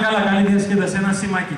μεγάλα καλή διασκέδαση, ένα σημάκι.